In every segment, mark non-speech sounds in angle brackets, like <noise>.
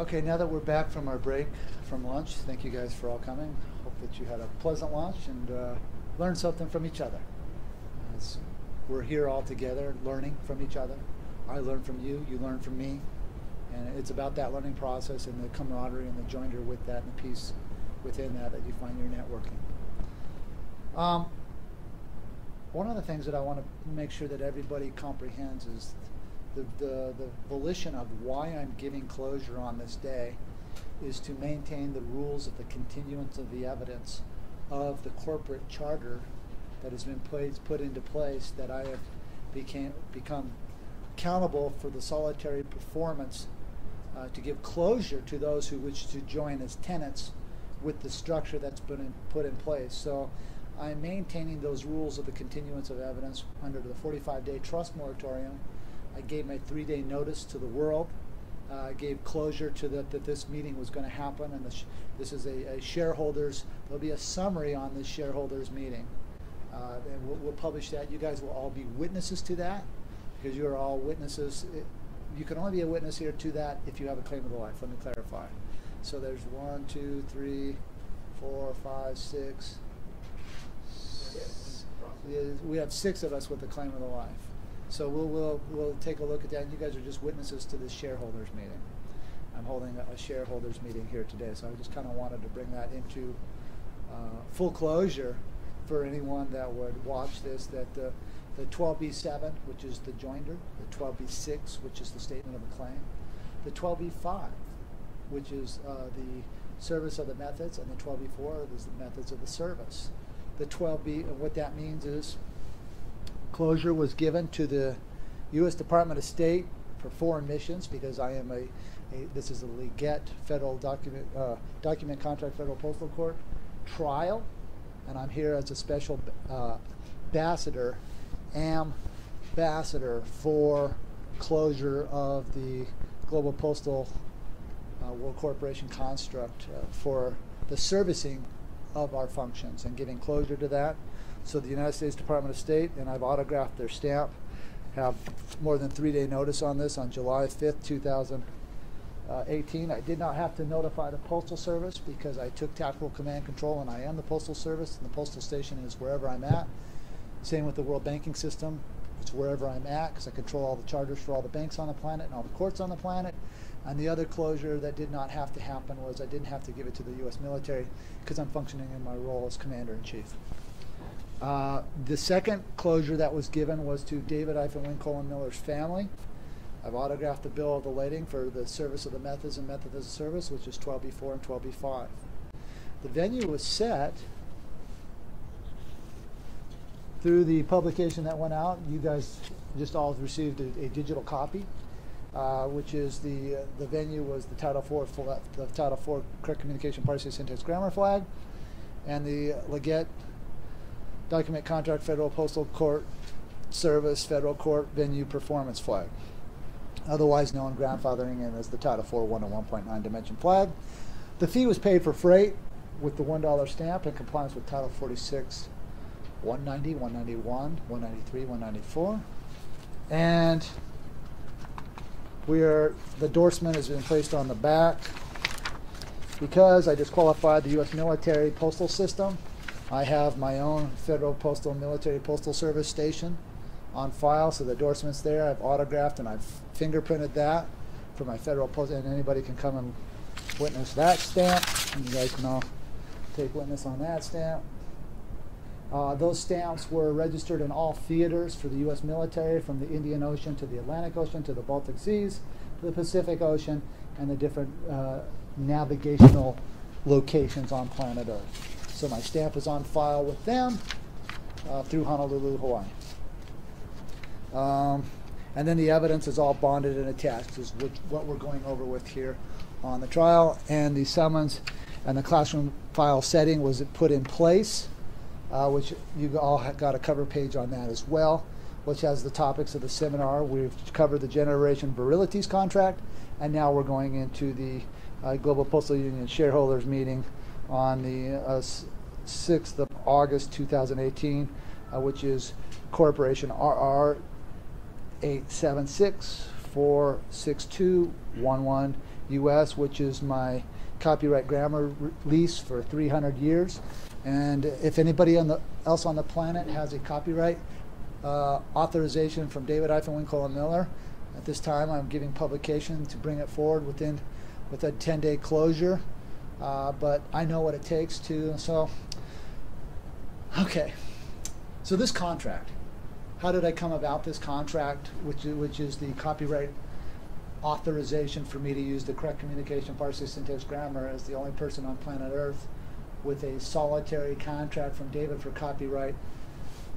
Okay, now that we're back from our break from lunch, thank you guys for all coming. Hope that you had a pleasant lunch and uh, learned something from each other. As we're here all together learning from each other. I learn from you, you learn from me. And it's about that learning process and the camaraderie and the joinder with that and the peace within that that you find your networking. Um, one of the things that I want to make sure that everybody comprehends is the, the, the volition of why I'm giving closure on this day is to maintain the rules of the continuance of the evidence of the corporate charter that has been placed, put into place that I have became, become accountable for the solitary performance uh, to give closure to those who wish to join as tenants with the structure that's been in, put in place. So I'm maintaining those rules of the continuance of evidence under the 45-day trust moratorium. I gave my three-day notice to the world. Uh, I gave closure to that that this meeting was going to happen, and sh this is a, a, shareholders. There'll be a summary on this shareholders meeting, uh, and we'll, we'll, publish that. You guys will all be witnesses to that because you are all witnesses. It, you can only be a witness here to that if you have a claim of the life. Let me clarify. So there's one, two, three, four, five, six. We have six of us with a claim of the life. So we'll, we'll, we'll take a look at that. And you guys are just witnesses to this shareholders meeting. I'm holding a, shareholders meeting here today, so I just kind of wanted to bring that into uh, full closure for anyone that would watch this. That the the 12b7, which is the joinder, the 12b6, which is the statement of a claim, the 12b5, which is uh, the service of the methods, and the 12b4 is the methods of the service. The 12b, and what that means is closure was given to the U.S. Department of State for foreign missions because I am a, a this is a Leggett federal document uh, document contract federal postal court trial, and I'm here as a special uh, ambassador ambassador for closure of the Global Postal uh, World Corporation construct uh, for the servicing of our functions and giving closure to that. So the United States Department of State, and I've autographed their stamp, have more than three day notice on this on July 5th, 2018. Uh, I did not have to notify the Postal Service because I took tactical command control and I am the Postal Service and the postal station is wherever I'm at. Same with the world banking system. It's wherever I'm at because I control all the charters for all the banks on the planet and all the courts on the planet. And the other closure that did not have to happen was I didn't have to give it to the U.S. military because I'm functioning in my role as commander in chief. Uh, the second closure that was given was to David Eifen Colin Miller's family. I've autographed the bill of the lading for the service of the methods and methods of service, which is 12B4 and 12B5. The venue was set through the publication that went out. You guys just all received a, a digital copy, uh, which is the uh, the venue was the Title IV the Title IV Correct Communication Party Syntax Grammar flag, and the Leggett Document Contract Federal Postal Court Service Federal Court Venue Performance flag, otherwise known grandfathering in as the Title IV 101.9 dimension flag. The fee was paid for freight with the $1 stamp in compliance with Title 46 190, 191, 193, 194. And we are, the endorsement has been placed on the back because I disqualified the U.S. military postal system. I have my own federal postal military postal service station on file, so the endorsement's there. I've autographed and I've fingerprinted that for my federal post, and anybody can come and witness that stamp. You guys can all take witness on that stamp. Uh, those stamps were registered in all theaters for the U.S. military, from the Indian Ocean to the Atlantic Ocean to the Baltic Seas to the Pacific Ocean and the different uh, navigational locations on planet Earth. So my stamp is on file with them uh, through Honolulu, Hawaii. Um, and then the evidence is all bonded and attached, is which, what we're going over with here on the trial. And the summons and the classroom file setting was put in place uh, which you all got a cover page on that as well, which has the topics of the seminar. We've covered the Generation Virilities contract, and now we're going into the uh, Global Postal Union shareholders meeting on the uh, 6th of August 2018, uh, which is Corporation RR 876 462 11 U.S., which is my copyright grammar lease for 300 years. And if anybody on the, else on the planet has a copyright uh, authorization from David Wynn colon Miller, at this time I'm giving publication to bring it forward within with a 10-day closure. Uh, but I know what it takes to. So, okay. So this contract, how did I come about this contract, which which is the copyright authorization for me to use the correct communication parsing syntax grammar as the only person on planet Earth with a solitary contract from David for copyright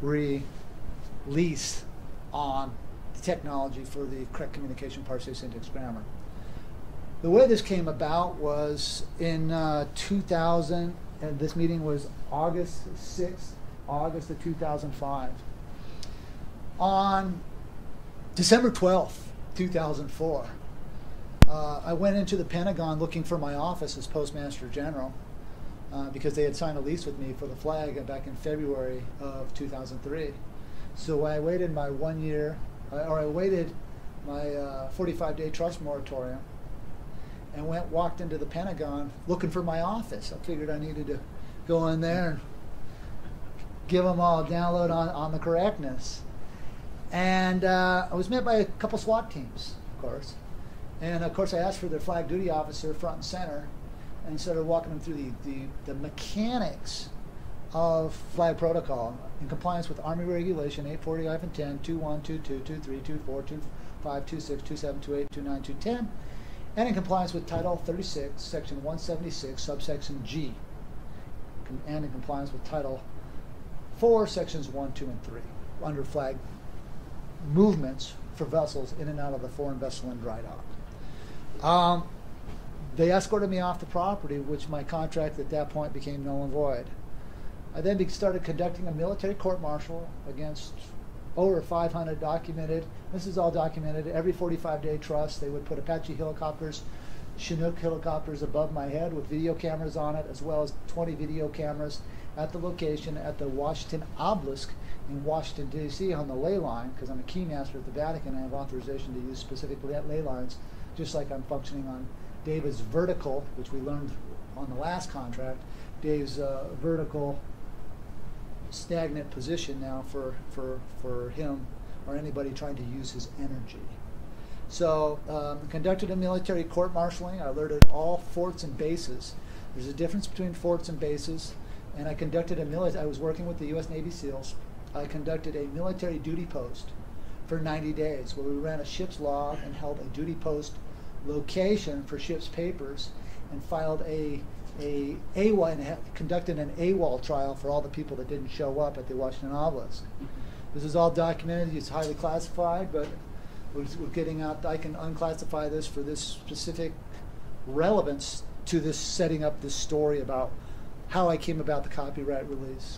release on the technology for the correct communication parsing syntax grammar. The way this came about was in uh, 2000, and this meeting was August 6th, August of 2005. On December 12th, 2004, uh, I went into the Pentagon looking for my office as Postmaster General uh, because they had signed a lease with me for the flag back in February of 2003. So I waited my one year, or I waited my 45 uh, day trust moratorium and went walked into the Pentagon looking for my office. I figured I needed to go in there and give them all a download on, on the correctness. And uh, I was met by a couple SWAT teams, of course. And of course, I asked for their flag duty officer front and center and started walking them through the, the, the mechanics of flag protocol in compliance with Army Regulation 840-10, 2122, 23, 24, 25, 26, 27, 28, 29, 210, and in compliance with Title 36, Section 176, subsection G, and in compliance with Title 4, Sections 1, 2, and 3, under flag movements for vessels in and out of the foreign vessel and dry dock. Um, they escorted me off the property, which my contract at that point became null and void. I then started conducting a military court martial against over 500 documented. This is all documented. Every 45 day trust, they would put Apache helicopters, Chinook helicopters above my head with video cameras on it, as well as 20 video cameras at the location at the Washington Obelisk in Washington, D.C. on the ley line, because I'm a keymaster at the Vatican. I have authorization to use specific ley lines, just like I'm functioning on David's vertical, which we learned on the last contract. Dave's uh, vertical stagnant position now for, for, for him or anybody trying to use his energy. So um, conducted a military court martialing. I alerted all forts and bases. There's a difference between forts and bases. And I conducted a military, I was working with the U.S. Navy SEALs. I conducted a military duty post for 90 days where we ran a ship's log and held a duty post location for ship's papers and filed a a AWOL and conducted an AWOL trial for all the people that didn't show up at the Washington Obelisk. This is all documented. It's highly classified, but we're, we're getting out. I can unclassify this for this specific relevance to this setting up this story about how I came about the copyright release.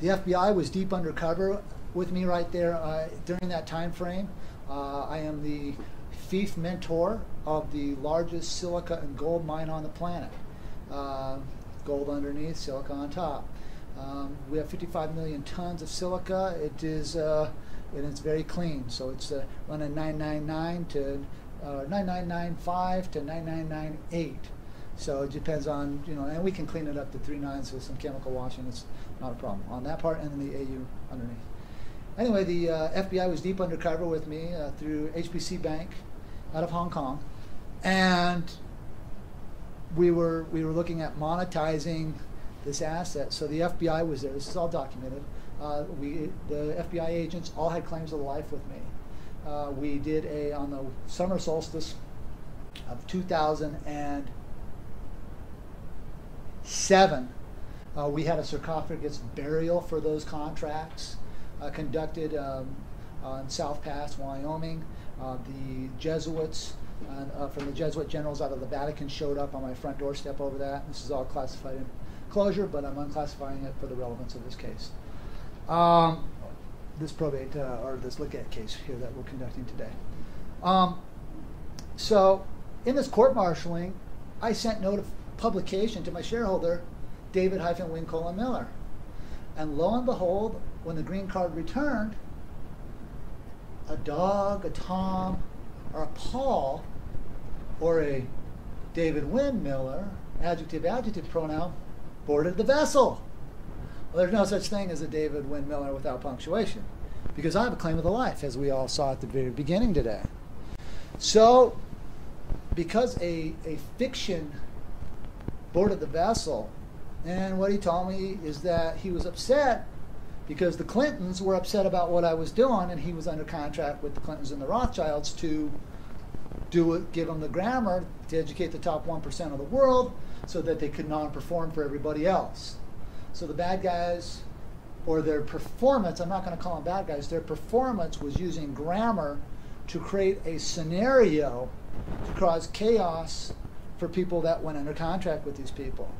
The FBI was deep undercover with me right there uh, during that time frame. Uh, I am the fief mentor of the largest silica and gold mine on the planet. Uh, gold underneath, silica on top. Um, we have 55 million tons of silica. It is uh, and it's very clean. So it's uh, running 999 to uh, 9995 to 9998. So it depends on you know, and we can clean it up to three nines with some chemical washing. It's not a problem on that part, and then the AU underneath. Anyway, the uh, FBI was deep undercover with me through HSBC Bank out of Hong Kong, and we were we were looking at monetizing this asset. So the FBI was there. This is all documented. Uh, we the FBI agents all had claims of life with me. Uh, we did a on the summer solstice of 2007. Uh, we had a sarcophagus burial for those contracts uh, conducted um, on South Pass, Wyoming. Uh, the Jesuits uh, from the Jesuit generals out of the Vatican showed up on my front doorstep over that. This is all classified in closure, but I'm unclassifying it for the relevance of this case. Um, this probate uh, or this Leggett case here that we're conducting today. Um, so, in this court martialing, I sent note of publication to my shareholder, David hyphen Wynn colon Miller. And lo and behold, when the green card returned, a dog, a Tom, or a Paul or a David Wynn Miller, adjective adjective pronoun, boarded the vessel. Well, there's no such thing as a David Wynn Miller without punctuation because I have a claim of the life, as we all saw at the very beginning today. So, because a, a fiction boarded the vessel, and what he told me is that he was upset because the Clintons were upset about what I was doing, and he was under contract with the Clintons and the Rothschilds to do it, give them the grammar to educate the top 1% of the world so that they could non perform for everybody else. So the bad guys, or their performance, I'm not going to call them bad guys, their performance was using grammar to create a scenario to cause chaos for people that went under contract with these people.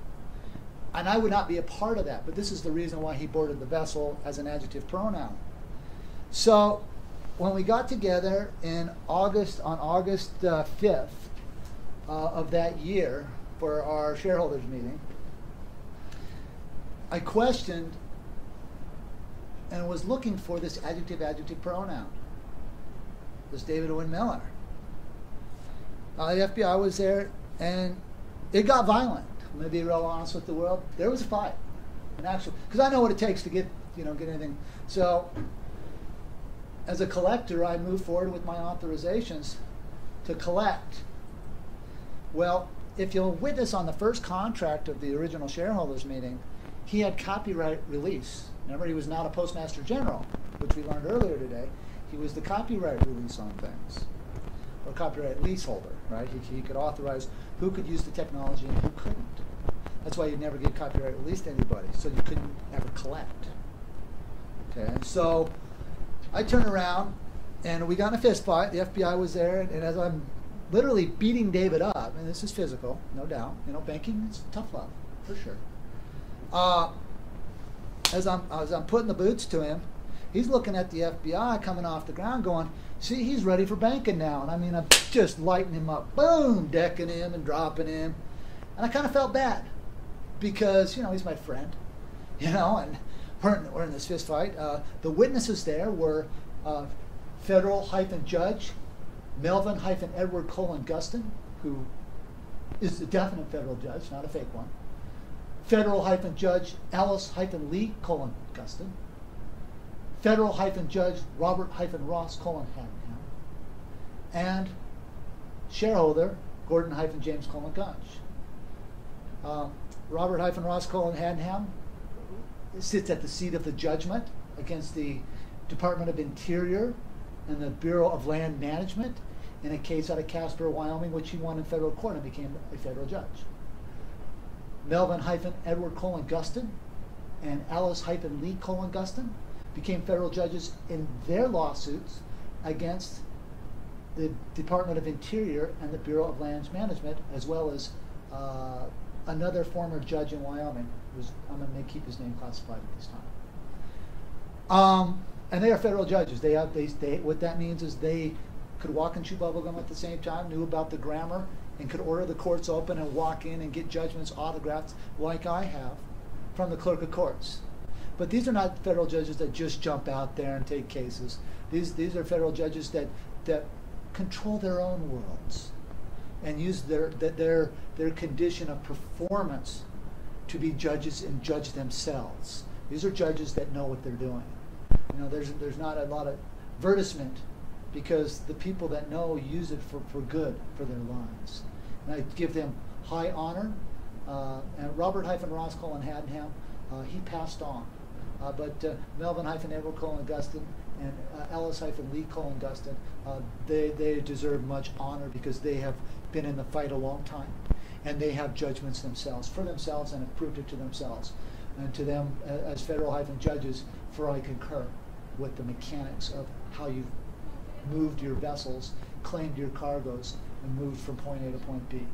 And I would not be a part of that, but this is the reason why he boarded the vessel as an adjective pronoun. So when we got together in August, on August uh, 5th uh, of that year for our shareholders meeting, I questioned and was looking for this adjective adjective pronoun. This David Wynn Miller. Uh, the FBI was there, and it got violent. I'm to be real honest with the world. There was a fight, an actual, because I know what it takes to get, you know, get anything. So, as a collector, I moved forward with my authorizations to collect. Well, if you'll witness on the first contract of the original shareholders meeting, he had copyright release. Remember, he was not a postmaster general, which we learned earlier today. He was the copyright release on things, or copyright leaseholder, right? He, he could authorize who could use the technology and who couldn't. That's why you never get copyright released to anybody, so you couldn't ever collect. Okay, so I turn around and we got in a fist fight. The FBI was there, and, and as I'm literally beating David up, and this is physical, no doubt. You know, banking is tough love for sure. Uh, as I'm as I'm putting the boots to him, he's looking at the FBI coming off the ground, going, "See, he's ready for banking now." And I mean, I'm just lighting him up, boom, decking him and dropping him, and I kind of felt bad because you know he's my friend, <laughs> you know, and we're in, we're in this fist fight. Uh, the witnesses there were uh, federal hyphen judge Melvin hyphen Edward Colon Guston, who is a definite federal judge, not a fake one. Federal hyphen judge Alice hyphen Lee colon Guston. Federal hyphen judge Robert hyphen Ross colon Haddenham. And shareholder Gordon hyphen James colon Gunch. Um, Robert hyphen Ross colon Haddenham sits at the seat of the judgment against the Department of Interior and the Bureau of Land Management in a case out of Casper, Wyoming, which he won in federal court and became a federal judge. Melvin hyphen Edward Colon Guston and Alice hyphen Lee Colon Guston became federal judges in their lawsuits against the Department of Interior and the Bureau of Lands Management, as well as uh, another former judge in Wyoming. I'm going to keep his name classified at this time. Um, and they are federal judges. They have they, they what that means is they could walk and chew bubblegum at the same time, knew about the grammar, and could order the courts open and walk in and get judgments autographed like I have from the clerk of courts. But these are not federal judges that just jump out there and take cases. These these are federal judges that that control their own worlds and use their their their condition of performance to be judges and judge themselves. These are judges that know what they're doing. You know, there's there's not a lot of advertisement because the people that know use it for, for good for their lives. And I give them high honor. Uh, and Robert hyphen Ross Colon Haddenham, uh, he passed on. Uh, but uh, Melvin hyphen Edward Colon Guston and uh, Ellis hyphen Lee Colon Guston, uh, they, they deserve much honor because they have been in the fight a long time. And they have judgments themselves for themselves and have proved it to themselves. And to them, as federal hyphen judges, for I concur with the mechanics of how you've moved your vessels, claimed your cargoes, and moved from point A to point B.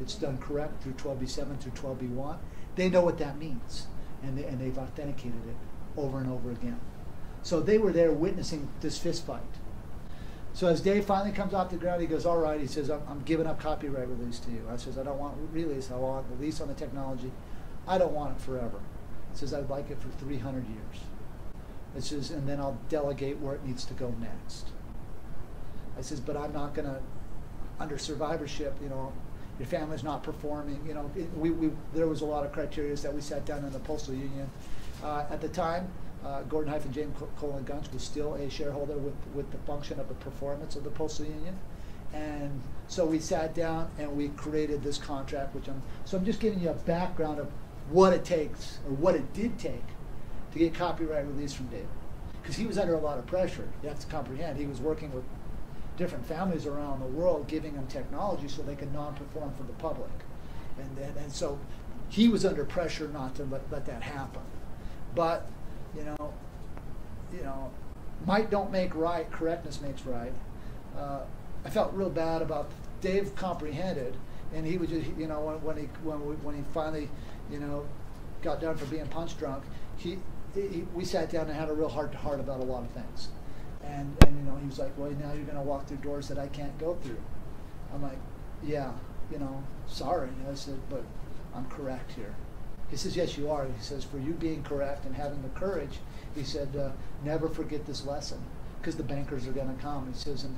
It's done correct through 12b7 through 12b1. They know what that means, and, they, and they've authenticated it over and over again. So they were there witnessing this fist fight. So as Dave finally comes off the ground, he goes, all right, he says, I'm, I'm giving up copyright release to you. I says, I don't want release, I want release on the technology. I don't want it forever. He says, I'd like it for 300 years. It says, and then I'll delegate where it needs to go next. I says, but I'm not going to under survivorship, you know, your family's not performing, you know, it, we, we, there was a lot of criteria that we sat down in the postal union. Uh, at the time, uh, Gordon hyphen James Colon Gunch was still a shareholder with, with the function of the performance of the postal union. And so we sat down and we created this contract, which I'm, so I'm just giving you a background of what it takes, or what it did take, to get copyright release from David. Because he was under a lot of pressure. You have to comprehend, he was working with different families around the world, giving them technology so they could non-perform for the public. And, then, and so he was under pressure not to let, let that happen. But, you know, you know, might don't make right, correctness makes right. Uh, I felt real bad about Dave comprehended, and he was just, you know, when, when he when we, when he finally, you know, got done for being punch drunk, he, he we sat down and had a real heart to heart about a lot of things, and and you know he was like, well, now you're going to walk through doors that I can't go through. I'm like, yeah, you know, sorry. I said, but I'm correct here. He says, yes, you are. He says, for you being correct and having the courage, he said, uh, never forget this lesson because the bankers are going to come. He says, and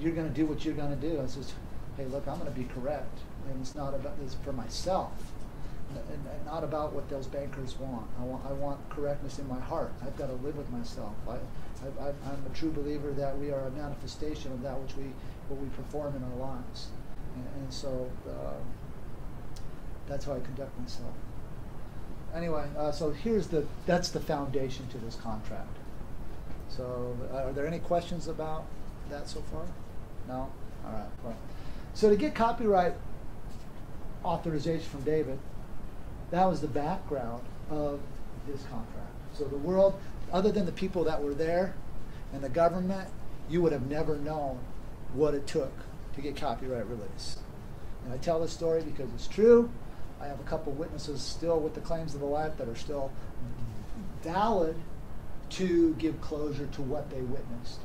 you're going to do what you're going to do. I says, hey, look, I'm going to be correct, and it's not about this for myself, and, and, not about what those bankers want. I want I want correctness in my heart. I've got to live with myself. I, I, am a true believer that we are a manifestation of that which we what we perform in our lives, and, and so uh, that's how I conduct myself. Anyway, uh, so here's the that's the foundation to this contract. So, uh, are there any questions about that so far? No? All right. Well, so to get copyright authorization from David, that was the background of this contract. So the world, other than the people that were there and the government, you would have never known what it took to get copyright release. And I tell this story because it's true. I have a couple witnesses still with the claims of the life that are still valid to give closure to what they witnessed.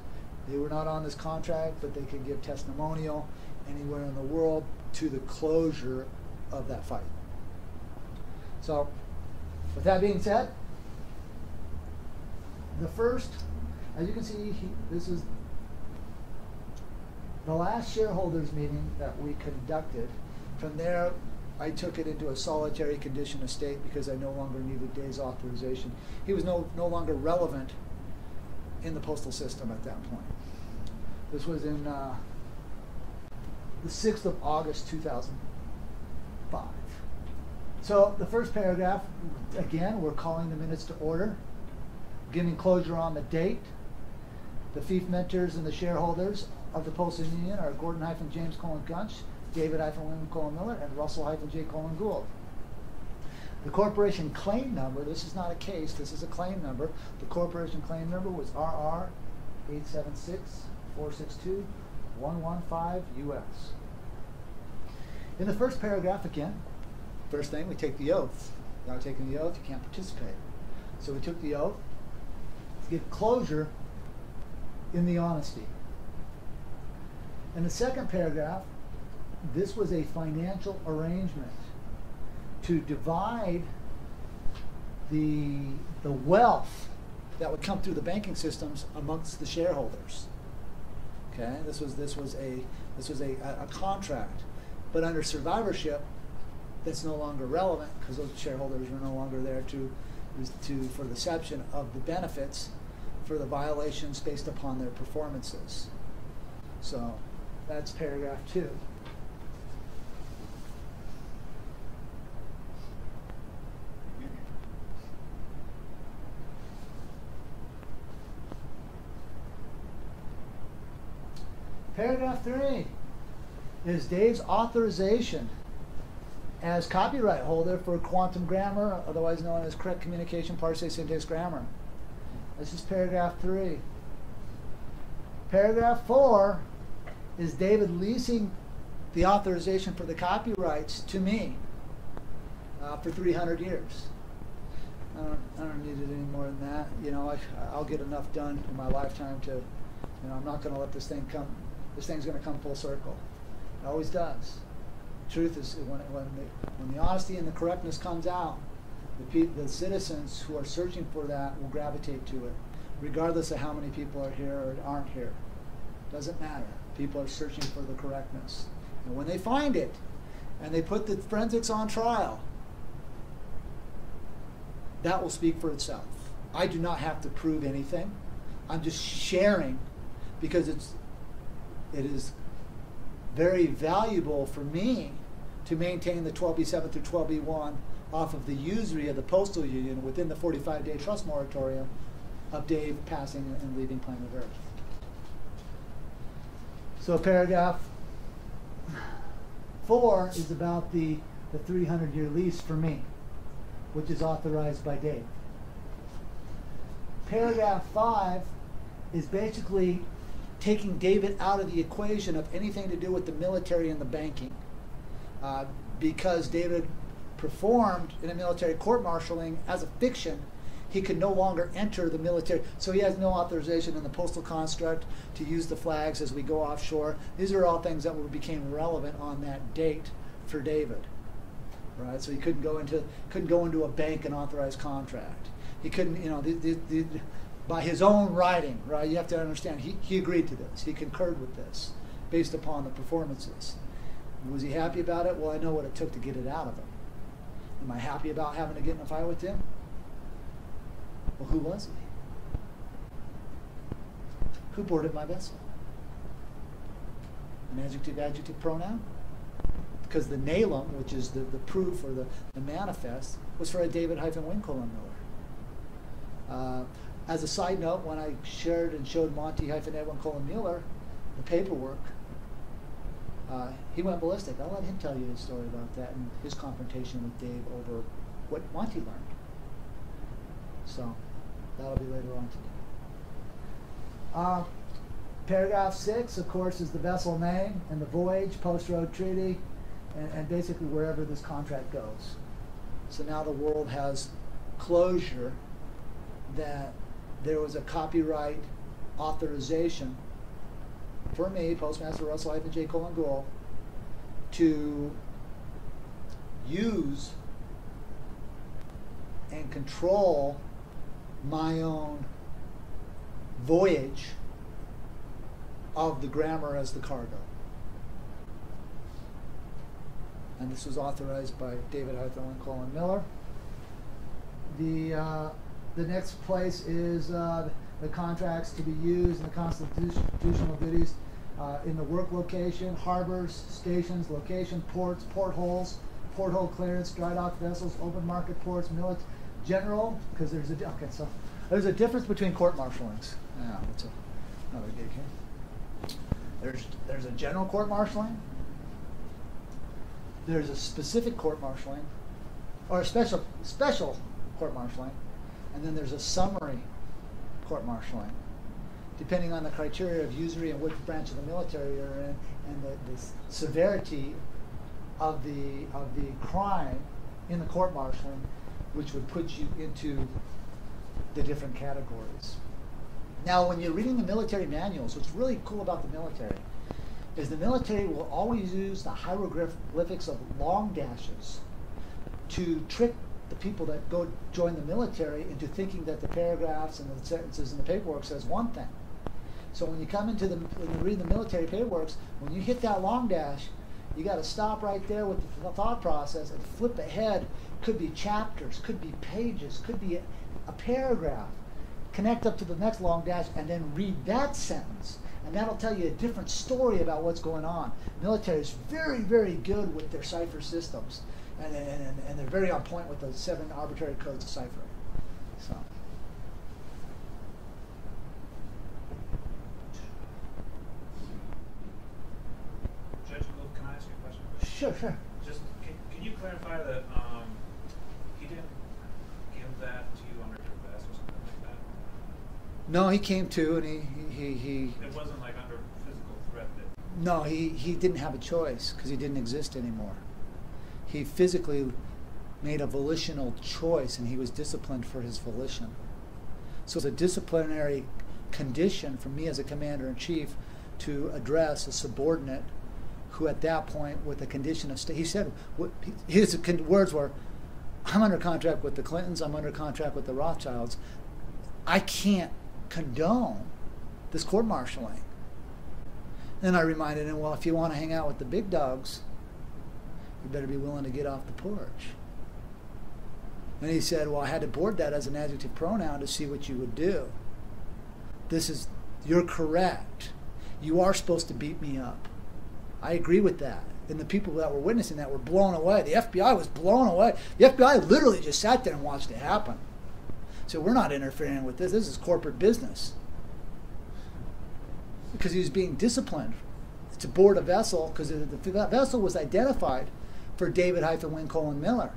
They were not on this contract, but they can give testimonial anywhere in the world to the closure of that fight. So, with that being said, the first, as you can see, he, this is the last shareholders meeting that we conducted. From there, I took it into a solitary condition of state because I no longer needed Day's authorization. He was no, no longer relevant in the postal system at that point. This was in uh, the 6th of August 2005. So the first paragraph, again, we're calling the minutes to order, giving closure on the date. The fief mentors and the shareholders of the Postal Union are Gordon James Colon Gunch, David hyphen William Colon Miller, and Russell hyphen J Colon Gould. The corporation claim number, this is not a case, this is a claim number. The corporation claim number was RR 876 462 115 US. In the first paragraph, again, first thing, we take the oath. Without taking the oath, you can't participate. So we took the oath to give closure in the honesty. In the second paragraph, this was a financial arrangement to divide the, the wealth that would come through the banking systems amongst the shareholders. Okay, this was this was a this was a, a, contract, but under survivorship, that's no longer relevant because those shareholders are no longer there to to for the reception of the benefits for the violations based upon their performances. So that's paragraph two. Paragraph three is Dave's authorization as copyright holder for quantum grammar, otherwise known as correct communication parsing syntax grammar. This is paragraph three. Paragraph four is David leasing the authorization for the copyrights to me uh, for 300 years. I don't, I don't need it any more than that. You know, I, I'll get enough done in my lifetime to, you know, I'm not going to let this thing come this thing's going to come full circle. It always does. Truth is, when, when, the, when the honesty and the correctness comes out, the, the citizens who are searching for that will gravitate to it, regardless of how many people are here or aren't here. Doesn't matter. People are searching for the correctness. And when they find it, and they put the forensics on trial, that will speak for itself. I do not have to prove anything. I'm just sharing because it's it is very valuable for me to maintain the 12B7 through 12B1 off of the usury of the postal union within the 45-day trust moratorium of Dave passing and leaving planet Earth. So paragraph four is about the, the 300-year lease for me, which is authorized by Dave. Paragraph five is basically taking David out of the equation of anything to do with the military and the banking. Uh, because David performed in a military court martialing as a fiction, he could no longer enter the military. So he has no authorization in the postal construct to use the flags as we go offshore. These are all things that became relevant on that date for David. Right? So he couldn't go into couldn't go into a bank and authorize contract. He couldn't, you know, the, the, the, by his own writing, right? You have to understand, he, he agreed to this. He concurred with this based upon the performances. Was he happy about it? Well, I know what it took to get it out of him. Am I happy about having to get in a fight with him? Well, who was he? Who boarded my vessel? An adjective, adjective pronoun? Because the nalum, which is the, the proof or the, the manifest, was for a David hyphen Wynn colon Miller. Uh, as a side note, when I shared and showed Monty hyphen Edwin Colon Mueller the paperwork, uh, he went ballistic. I'll let him tell you his story about that and his confrontation with Dave over what Monty learned. So that'll be later on today. Uh, paragraph six, of course, is the vessel name and the voyage, post road treaty, and, and basically wherever this contract goes. So now the world has closure that there was a copyright authorization for me, Postmaster Russell Hyphen J. Colon Gould, to use and control my own voyage of the grammar as the cargo. And this was authorized by David Hythel and Colon Miller. The uh, the next place is uh, the contracts to be used in the constitutional duties uh, in the work location, harbors, stations, location, ports, portholes, porthole clearance, dry dock vessels, open market ports, military, general, because there's a, okay, so there's a difference between court martialings. Yeah, that's a, another gig here. There's, there's a general court martialing, there's a specific court martialing, or a special, special court martialing, and then there's a summary court martialing, depending on the criteria of usury and which branch of the military you're in, and the, the severity of the of the crime in the court martialing, which would put you into the different categories. Now, when you're reading the military manuals, what's really cool about the military is the military will always use the hieroglyphics of long dashes to trick the people that go join the military into thinking that the paragraphs and the sentences and the paperwork says one thing. So when you come into the when you read the military paperwork, when you hit that long dash, you got to stop right there with the thought process and flip ahead. Could be chapters, could be pages, could be a, a paragraph. Connect up to the next long dash and then read that sentence. And that'll tell you a different story about what's going on. Military is very, very good with their cipher systems and, and, and they're very on point with the seven arbitrary codes of ciphering. So. Judge Wolf, can I ask you a question? Sure, sure. Just can, can you clarify that um, he didn't give that to you under duress or something like that? No, he came to and he he, he, It wasn't like under physical threat that. no he, he didn't have a choice because he didn't exist anymore. He physically made a volitional choice and he was disciplined for his volition. So it's a disciplinary condition for me as a commander in chief to address a subordinate who at that point with the condition of state he said his words were i'm under contract with the clintons i'm under contract with the rothschilds i can't condone this court martialing Then I reminded him, well, if you want to hang out with the big dogs, you better be willing to get off the porch. And he said, well, I had to board that as an adjective pronoun to see what you would do. This is, you're correct. You are supposed to beat me up. I agree with that. And the people that were witnessing that were blown away. The FBI was blown away. The FBI literally just sat there and watched it happen. So we're not interfering with this. This is corporate business. Because he was being disciplined to board a vessel because the vessel was identified for David hyphen Wynn Miller.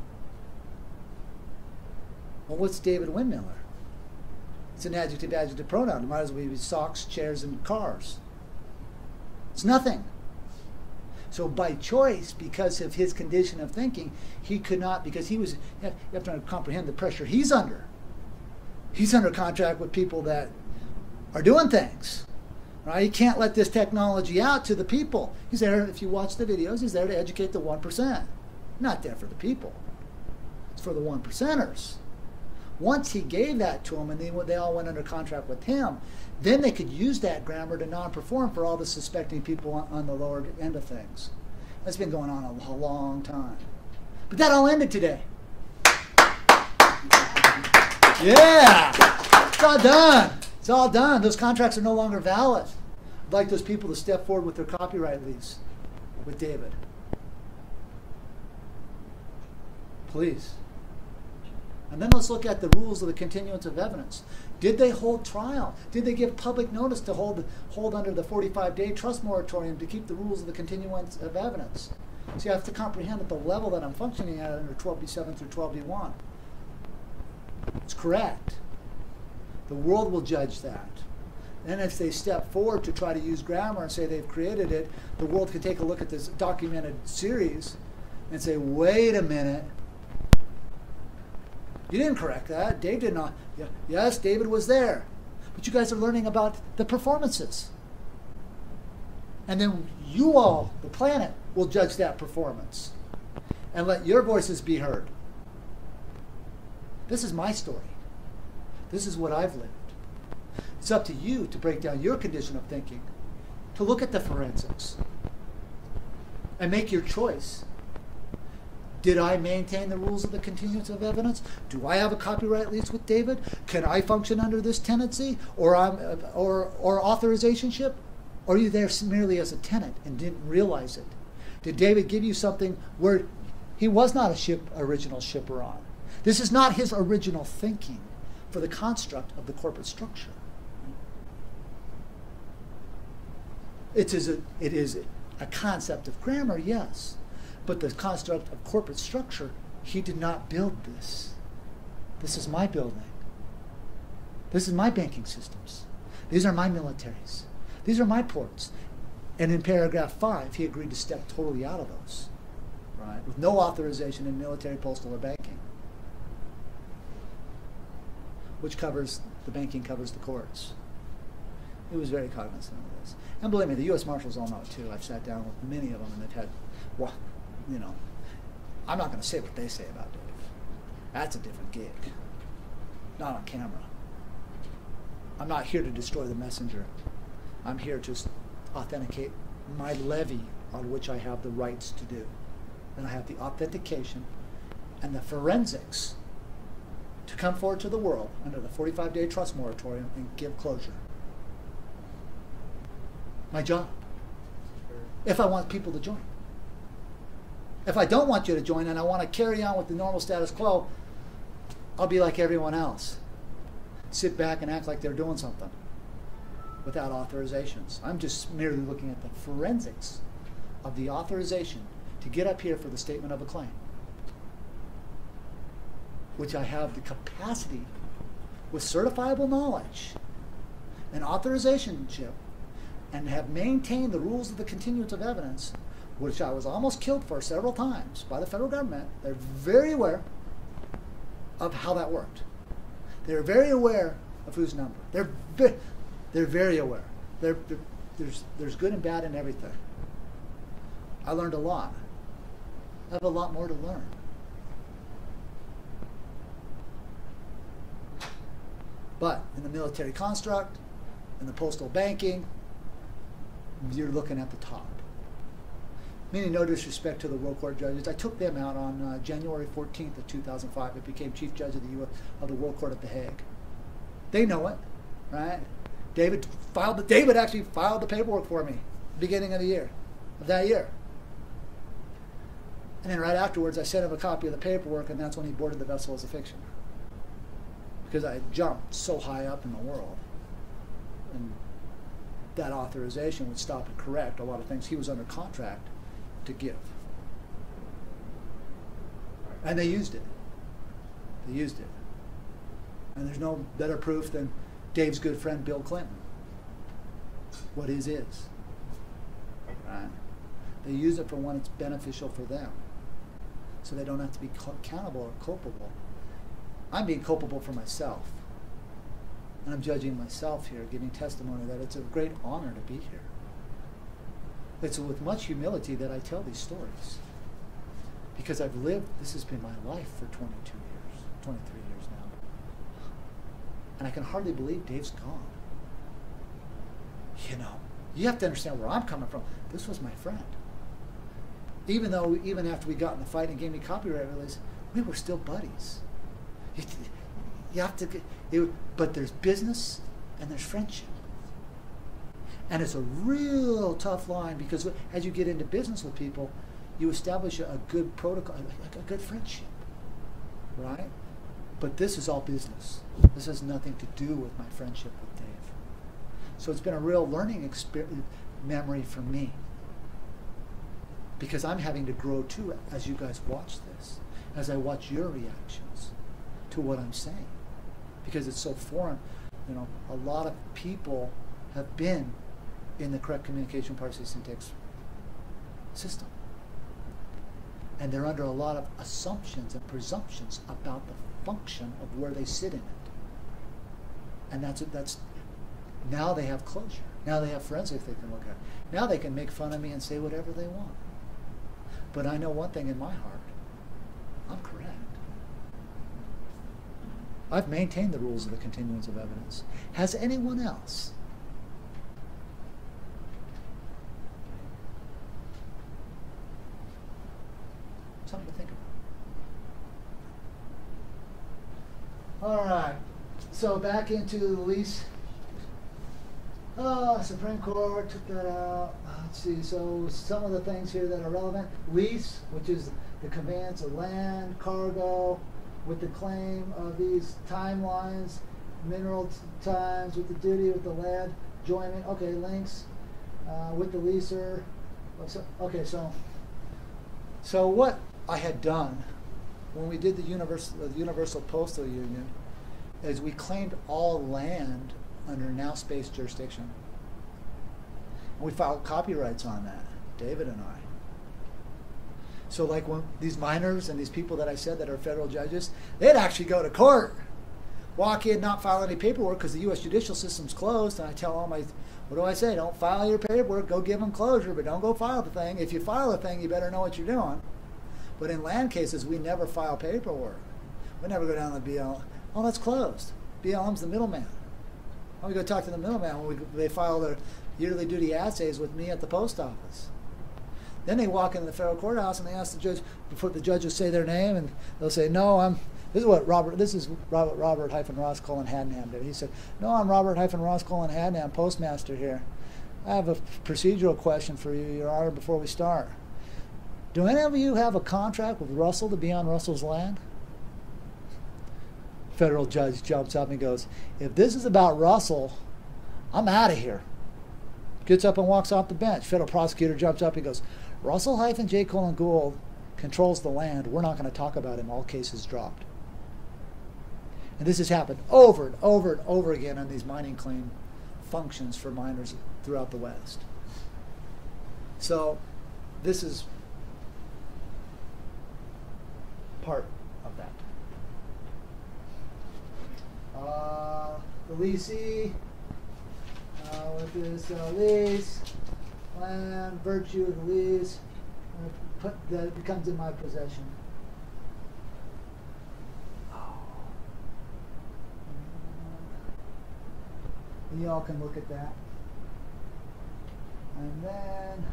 Well, what's David Wynn Miller? It's an adjective adjective pronoun. It might as well be socks, chairs, and cars. It's nothing. So by choice, because of his condition of thinking, he could not, because he was, you have to comprehend the pressure he's under. He's under contract with people that are doing things. Right? He can't let this technology out to the people. He's there, if you watch the videos, he's there to educate the 1%. Not there for the people. It's for the one percenters. Once he gave that to them and they, they all went under contract with him, then they could use that grammar to non-perform for all the suspecting people on, on the lower end of things. That's been going on a, a long time. But that all ended today. Yeah, it's all done. It's all done. Those contracts are no longer valid. I'd like those people to step forward with their copyright lease with David. Please. And then let's look at the rules of the continuance of evidence. Did they hold trial? Did they give public notice to hold, hold under the 45 day trust moratorium to keep the rules of the continuance of evidence? So you have to comprehend at the level that I'm functioning at under 12b7 through 12b1. It's correct. The world will judge that. Then if they step forward to try to use grammar and say they've created it, the world can take a look at this documented series and say, wait a minute, you didn't correct that. Dave did not. Yeah, yes, David was there. But you guys are learning about the performances. And then you all, the planet, will judge that performance and let your voices be heard. This is my story. This is what I've lived. It's up to you to break down your condition of thinking, to look at the forensics, and make your choice did I maintain the rules of the continuance of evidence? Do I have a copyright lease with David? Can I function under this tenancy or I'm, or or authorizationship? Or are you there merely as a tenant and didn't realize it? Did David give you something where he was not a ship original shipper on? This is not his original thinking for the construct of the corporate structure. It is a, it is a concept of grammar, yes. But the construct of corporate structure, he did not build this. This is my building. This is my banking systems. These are my militaries. These are my ports. And in paragraph five, he agreed to step totally out of those, right? With no authorization in military, postal, or banking, which covers the banking covers the courts. He was very cognizant of this. And believe me, the U.S. Marshals all know it too. I've sat down with many of them, and they've had well, you know, I'm not going to say what they say about Dave. That's a different gig. Not on camera. I'm not here to destroy the messenger. I'm here to authenticate my levy on which I have the rights to do. And I have the authentication and the forensics to come forward to the world under the 45 day trust moratorium and give closure. My job. If I want people to join. If I don't want you to join and I want to carry on with the normal status quo, I'll be like everyone else. Sit back and act like they're doing something without authorizations. I'm just merely looking at the forensics of the authorization to get up here for the statement of a claim, which I have the capacity with certifiable knowledge and authorizationship and have maintained the rules of the continuance of evidence which I was almost killed for several times by the federal government, they're very aware of how that worked. They're very aware of whose number. They're, they're very aware. They're, they're, there's, there's good and bad in everything. I learned a lot. I have a lot more to learn. But in the military construct, in the postal banking, you're looking at the top. Meaning no disrespect to the World Court judges. I took them out on uh, January 14th of 2005. I became chief judge of the, U- of the World Court at The Hague. They know it, right? David filed the, David actually filed the paperwork for me beginning of the year, of that year. And then right afterwards, I sent him a copy of the paperwork, and that's when he boarded the vessel as a fiction. Because I jumped so high up in the world. And that authorization would stop and correct a lot of things he was under contract to give. And they used it. They used it. And there's no better proof than Dave's good friend Bill Clinton. What is is. Right? They use it for when it's beneficial for them. So they don't have to be accountable or culpable. I'm being culpable for myself. And I'm judging myself here, giving testimony that it's a great honor to be here. It's with much humility that I tell these stories. Because I've lived, this has been my life for 22 years, 23 years now. And I can hardly believe Dave's gone. You know, you have to understand where I'm coming from. This was my friend. Even though, even after we got in the fight and gave me copyright release, we were still buddies. You, have to, it, but there's business and there's friendship. And it's a real tough line because as you get into business with people, you establish a, a good protocol, like a good friendship, right? But this is all business. This has nothing to do with my friendship with Dave. So it's been a real learning experience, memory for me. Because I'm having to grow too as you guys watch this, as I watch your reactions to what I'm saying. Because it's so foreign. You know, a lot of people have been in the correct communication parsing syntax system. And they're under a lot of assumptions and presumptions about the function of where they sit in it. And that's that's now they have closure. Now they have forensics they can look at. Now they can make fun of me and say whatever they want. But I know one thing in my heart. I'm correct. I've maintained the rules of the continuance of evidence. Has anyone else? Something to think about. All right. So back into the lease. Oh, Supreme Court took that out. Let's see. So some of the things here that are relevant: lease, which is the conveyance of land, cargo, with the claim of these timelines, mineral times, with the duty, with the land, joining, Okay, links uh, with the leaser. Okay, so so what I had done when we did the universal, the Universal Postal Union is we claimed all land under now space jurisdiction. And we filed copyrights on that, David and I. So like when these miners and these people that I said that are federal judges, they'd actually go to court, walk in, not file any paperwork because the U.S. judicial system's closed. And I tell all my, what do I say? Don't file your paperwork. Go give them closure, but don't go file the thing. If you file a thing, you better know what you're doing. But in land cases, we never file paperwork. We never go down to the BL. Oh, that's closed. BLM's the middleman. Oh, we go talk to the middleman when we, they file their yearly duty assays with me at the post office. Then they walk into the federal courthouse and they ask the judge before the judges say their name and they'll say, "No, I'm." This is what Robert. This is Robert Robert hyphen Ross colon Hadnam did. He said, "No, I'm Robert hyphen Ross colon Hadnam, postmaster here. I have a procedural question for you, Your Honor, before we start. Do any of you have a contract with Russell to be on Russell's land?" Federal judge jumps up and goes, "If this is about Russell, I'm out of here." Gets up and walks off the bench. Federal prosecutor jumps up and goes, Russell hyphen J. colon Gould controls the land. We're not going to talk about him. All cases dropped. And this has happened over and over and over again on these mining claim functions for miners throughout the West. So this is part of that. Uh, the leasee uh, with this uh, lease, land, virtue lease, uh, put, that becomes in my possession. You all can look at that. And then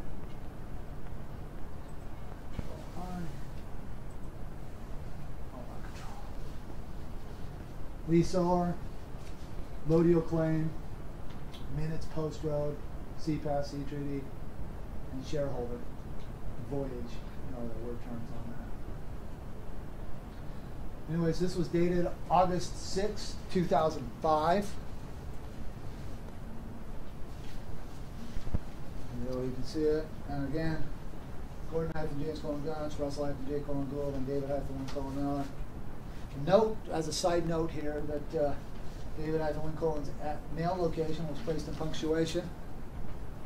on, control. Leaseor, Lodial claim, minutes post road, CPAS, C treaty, and shareholder, voyage, you know, the word terms on that. Anyways, this was dated August sixth, two thousand five. There you can see it, and again, Gordon hyphen James colon Guns, Russell hyphen J colon Gould, and David hyphen Wynn colon Miller. Note, as a side note here, that uh, David hyphen Wynn mail location was placed in punctuation,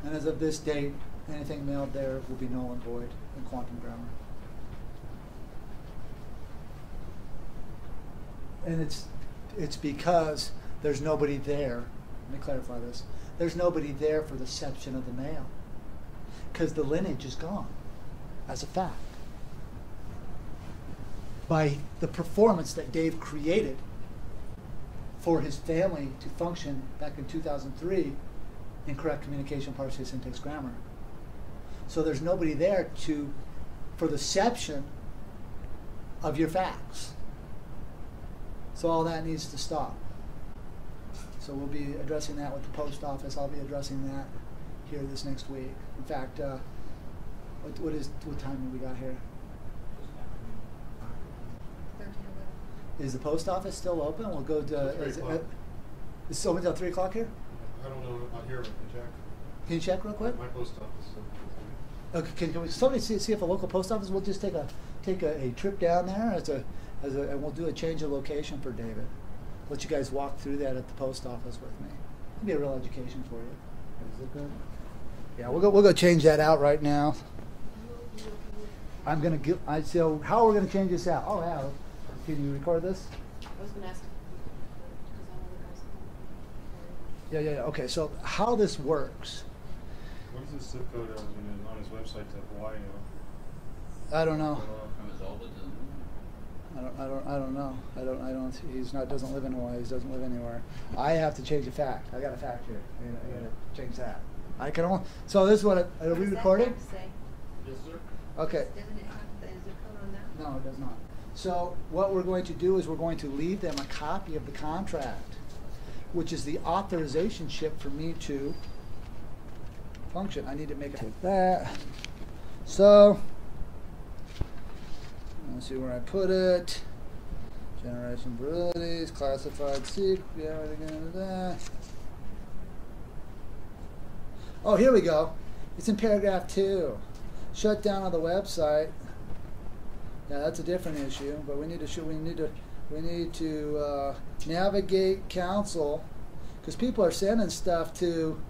and as of this date, anything mailed there will be null and void in quantum grammar. And it's, it's because there's nobody there, let me clarify this, there's nobody there for the reception of the mail. Because the lineage is gone, as a fact. By the performance that Dave created for his family to function back in 2003 in correct communication, parsing, syntax, grammar. So there's nobody there to, for the reception of your facts. So all that needs to stop. So we'll be addressing that with the post office. I'll be addressing that here this next week. In fact, uh, what, what is what time have we got here? Is the post office still open? We'll go to. Till three is it- o'clock. It's open until three o'clock here. I don't know, not here, but can check. Can you check real quick? My post office. Okay, can, can we, somebody see, see if a local post office, we'll just take a, take a, a trip down there as a, as a, and we'll do a change of location for David. Let you guys walk through that at the post office with me. It'll be a real education for you. Is it good? Yeah, we'll go, we'll go change that out right now. I'm gonna give, I, so how are we gonna change this out? Oh, yeah, can you record this? I was gonna ask. because I know the guys. Yeah, yeah, yeah, okay, so how this works, What is the zip code on, his- on his website to Hawaii? I don't know. From his old to I don't, I don't, I don't know. I don't, I don't, he's not, doesn't live in Hawaii, he doesn't live anywhere. I have to change a fact. I got a fact here. I gotta, I gotta change that. I can only, so this is what, it- are What we recording? have to say? Yes, sir. Okay. Doesn't it have the zip code on that? No, it does not. So what we're going to do is we're going to leave them a copy of the contract, which is the authorization ship for me to function. I need to make it take that. So, let's see where I put it. Generation abilities, classified secret, yeah, gonna do that. Oh, here we go. It's in paragraph two. Shut down of the website. Yeah, that's a different issue, but we need to show, we need to we need to uh, navigate council because people are sending stuff to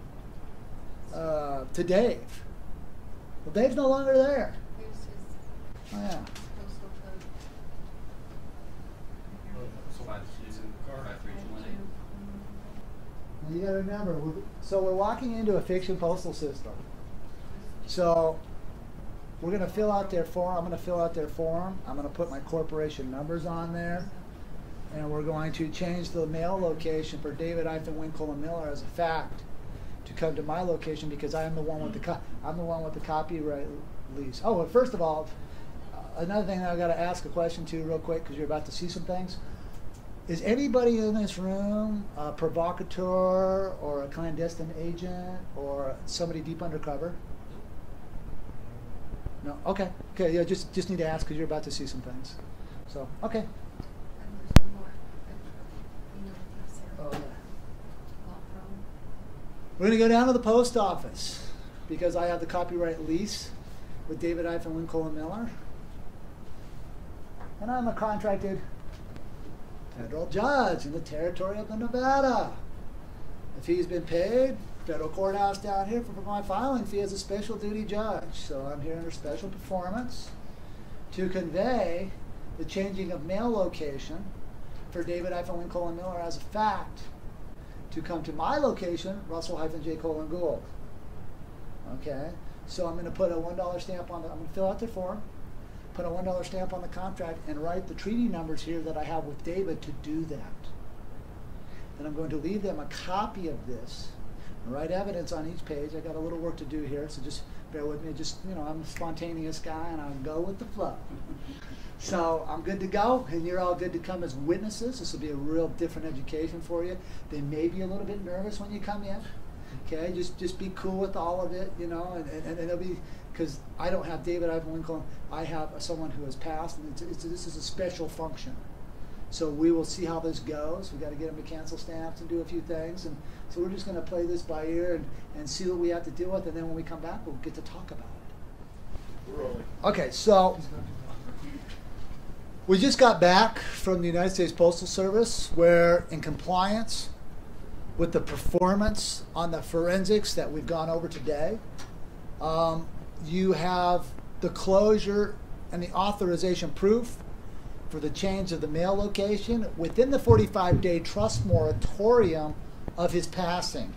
uh, to Dave. Well, Dave's no longer there. Oh, yeah. postal code. So Five he's car. five three two one eight. Well, you got to remember, we're, so we're walking into a fiction postal system. So we're going to fill out their form. I'm going to fill out their form. I'm going to put my corporation numbers on there. And we're going to change the mail location for David Ivan Wynn colon Miller as a fact to come to my location because I am the one with the co- I'm the one with the copyright lease. Oh, well, first of all, uh, another thing that I got to ask a question to real quick because you're about to see some things. Is anybody in this room a provocateur or a clandestine agent or somebody deep undercover? No. Okay. Okay. Yeah. Just just need to ask because you're about to see some things. So okay. And there's one more. You know, the Sarah Oh, yeah. Law Firm. We're gonna go down to the post office because I have the copyright lease with David Wynn colon Miller, and I'm a contracted federal judge in the territory of the Nevada. The fee's been paid. Federal courthouse down here for my filing fee as a special duty judge. So I'm here under special performance to convey the changing of mail location for David Wynn colon Miller as a fact to come to my location, Russell-J Colon Gould. Okay, so I'm going to put a one dollar stamp on the. I'm going to fill out the form, put a one dollar stamp on the contract, and write the treaty numbers here that I have with David to do that. Then I'm going to leave them a copy of this write evidence on each page. I got a little work to do here, so just bear with me. Just you know, I'm a spontaneous guy, and I'll go with the flow. <laughs> So I'm good to go, and you're all good to come as witnesses. This will be a real different education for you. They may be a little bit nervous when you come in. Okay, just just be cool with all of it, you know, and, and, and it'll be because I don't have David Ivan Wynn colon. I have someone who has passed, and it's, it's, this is a special function. So we will see how this goes. We got to get them to cancel stamps and do a few things, and so we're just going to play this by ear and, and see what we have to deal with, and then when we come back, we'll get to talk about it. We're rolling. Okay, so we just got back from the United States Postal Service, where in compliance with the performance on the forensics that we've gone over today, um, you have the closure and the authorization proof for the change of the mail location within the 45 day trust moratorium of his passing.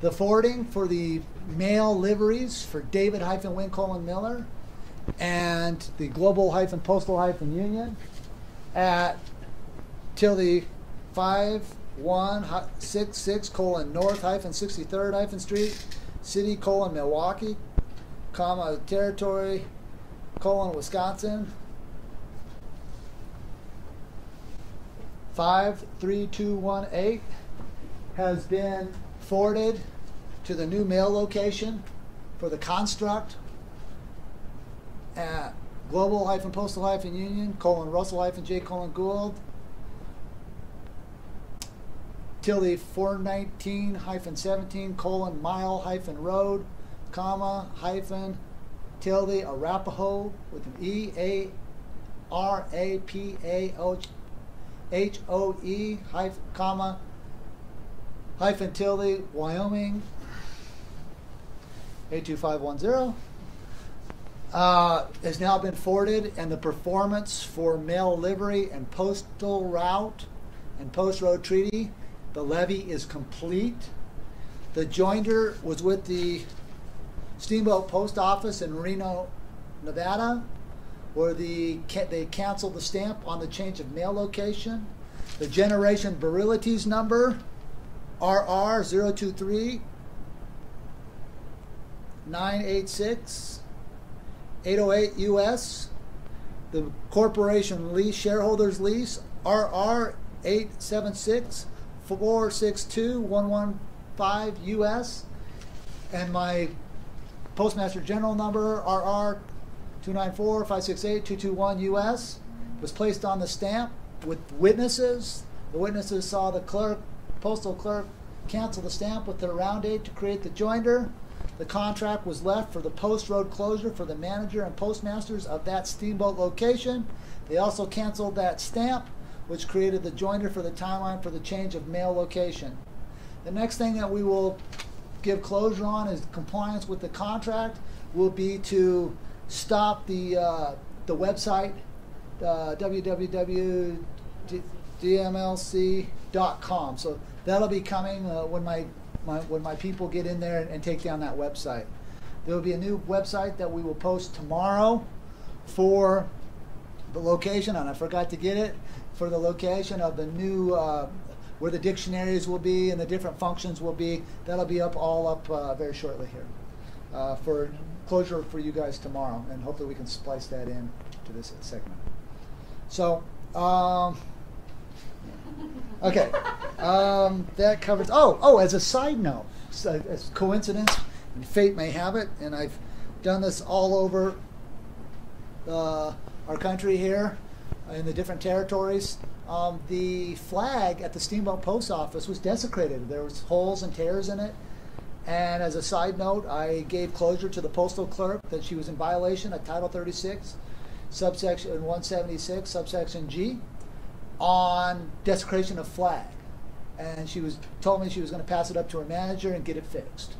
The forwarding for the mail liveries for David Wynn colon Miller and the Global hyphen Postal hyphen Union at till the 5166 colon North hyphen 63rd hyphen Street, City colon Milwaukee, comma Territory colon Wisconsin. 53218 has been forwarded to the new mail location for the construct at global hyphen postal hyphen union colon Russell hyphen J colon Gould till the 419 hyphen 17 colon mile hyphen road comma hyphen till the Arapahoe with an E A R A P A O H O E hyphen comma hyphen tilde Wyoming 82510 uh, has now been forwarded, and the performance for mail livery and postal route and post road treaty, the levy is complete. The joinder was with the Steamboat Post Office in Reno, Nevada, where the they canceled the stamp on the change of mail location. The generation virilities number, RR023 986 808 US. The corporation lease shareholders lease RR 876 462 115 US. And my postmaster general number RR 294 568 221 US was placed on the stamp with witnesses. The witnesses saw the clerk, postal clerk, cancel the stamp with their round date to create the joinder. The contract was left for the post road closure for the manager and postmasters of that steamboat location. They also canceled that stamp, which created the joinder for the timeline for the change of mail location. The next thing that we will give closure on is compliance with the contract will be to stop the uh, the website uh, www.dmlc.com. So that'll be coming uh, when my, my when my people get in there and, and take down that website. There will be a new website that we will post tomorrow for the location, and I forgot to get it for the location of the new uh, where the dictionaries will be and the different functions will be. That'll be up all up uh, very shortly here uh, for closure for you guys tomorrow, and hopefully we can splice that in to this segment. So, um, okay, um, that covers. Oh, oh, as a side note, so, as coincidence and fate may have it, and I've done this all over uh, our country here in the different territories. Um, the flag at the Steamboat Post Office was desecrated. There was holes and tears in it. And as a side note, I gave closure to the postal clerk that she was in violation of Title 36, subsection 176, subsection G, on desecration of flag. And she was told me she was going to pass it up to her manager and get it fixed.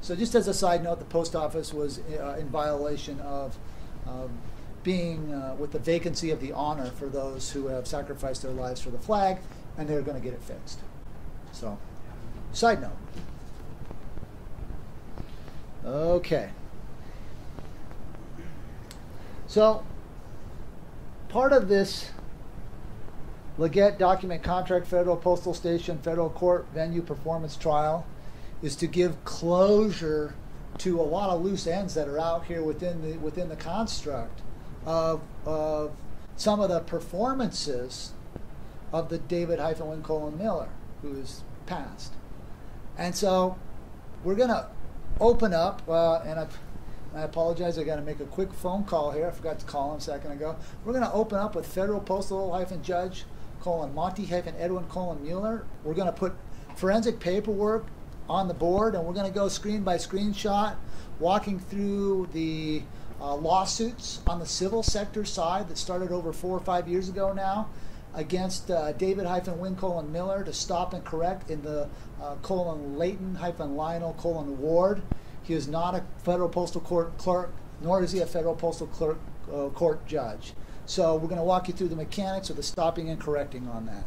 So just as a side note, the post office was uh, in violation of um, being uh, with the vacancy of the honor for those who have sacrificed their lives for the flag, and they're going to get it fixed. So, side note. Okay. So, part of this Leggett document contract federal postal station federal court venue performance trial is to give closure to a lot of loose ends that are out here within the within the construct of of some of the performances of the David hyphen Wynn colon Miller, who is passed. And so we're going to open up, uh, and I've, I apologize, I got to make a quick phone call here. I forgot to call him a second ago. We're going to open up with federal postal hyphen judge colon Monty hyphen Edwin colon Mueller. We're going to put forensic paperwork on the board, and we're going to go screen by screenshot, walking through the uh, lawsuits on the civil sector side that started over four or five years ago now against uh, David hyphen Wynn colon Miller to stop and correct in the uh, colon Leighton hyphen Lionel colon Ward. He is not a federal postal court clerk, nor is he a federal postal clerk uh, court judge. So we're going to walk you through the mechanics of the stopping and correcting on that.